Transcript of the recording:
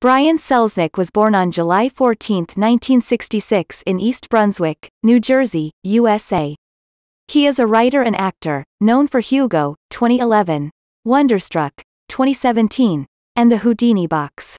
Brian Selznick was born on July 14, 1966 in East Brunswick, New Jersey, USA. He is a writer and actor, known for Hugo, 2011, Wonderstruck, 2017, and The Houdini Box.